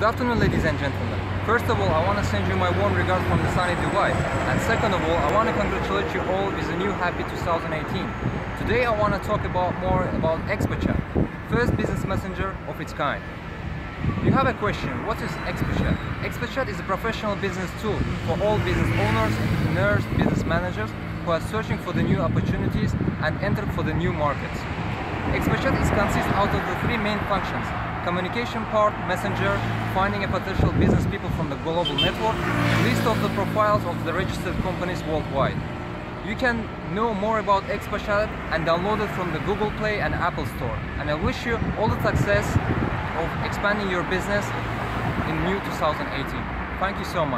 Good afternoon ladies and gentlemen. First of all, I want to send you my warm regards from the sunny Dubai. And second of all, I want to congratulate you all with a new happy 2018. Today I want to talk about more about ExpoChat, first business messenger of its kind. You have a question, what is ExpoChat? ExpoChat is a professional business tool for all business owners, entrepreneurs, business managers who are searching for the new opportunities and enter for the new markets. ExpoChat is consists out of the three main functions communication part, messenger, finding a potential business people from the global network, list of the profiles of the registered companies worldwide. You can know more about ExpoChat and download it from the Google Play and Apple Store. And I wish you all the success of expanding your business in new 2018. Thank you so much.